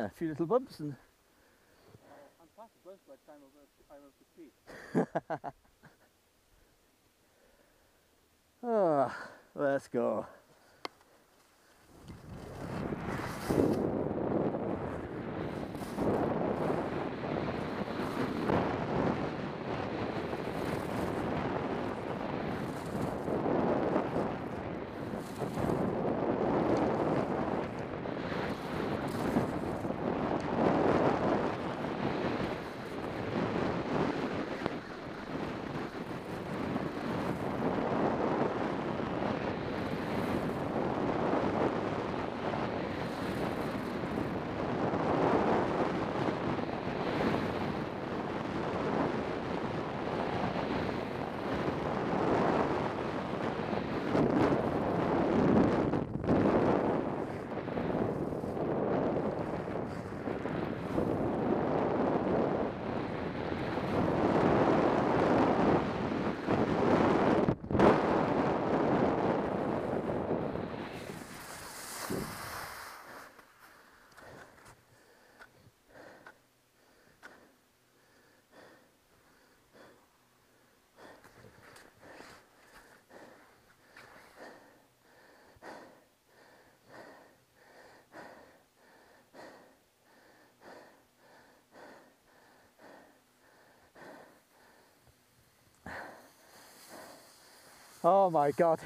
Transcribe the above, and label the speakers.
Speaker 1: Yeah, a few little bumps and
Speaker 2: I'm past the by the time I'm up to speed.
Speaker 1: oh, let's go. Oh my God.